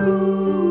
Ooh.